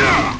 Yeah.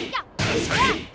や